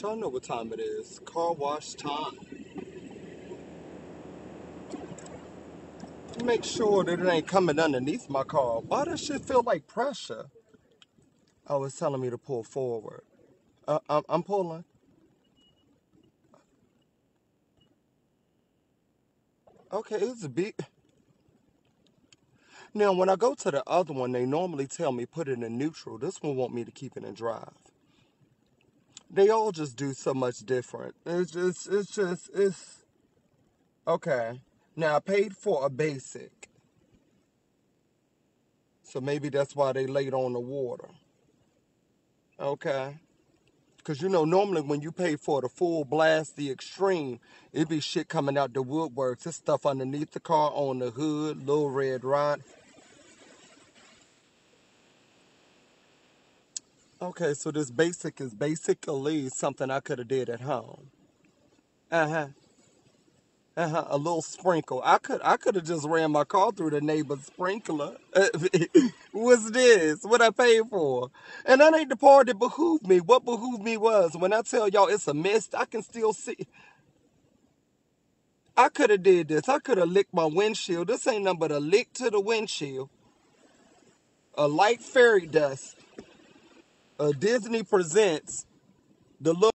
Y'all know what time it is. Car wash time. Make sure that it ain't coming underneath my car. Why does shit feel like pressure? Oh, it's telling me to pull forward. Uh, I'm, I'm pulling. Okay, it's a beat. Now, when I go to the other one, they normally tell me put it in neutral. This one want me to keep it in drive. They all just do so much different. It's just, it's just, it's okay. Now I paid for a basic, so maybe that's why they late on the water. Okay. Cause you know normally when you pay for the full blast, the extreme, it be shit coming out the woodworks. It's stuff underneath the car, on the hood, little red rod. Okay, so this basic is basically something I could have did at home. Uh huh. Uh huh. A little sprinkle. I could I could have just ran my car through the neighbor's sprinkler. What's this? What I paid for? And that ain't the part that behooved me. What behooved me was when I tell y'all it's a mist, I can still see. I could have did this. I could have licked my windshield. This ain't nothing but a lick to the windshield. A light fairy dust. Uh, Disney presents the look.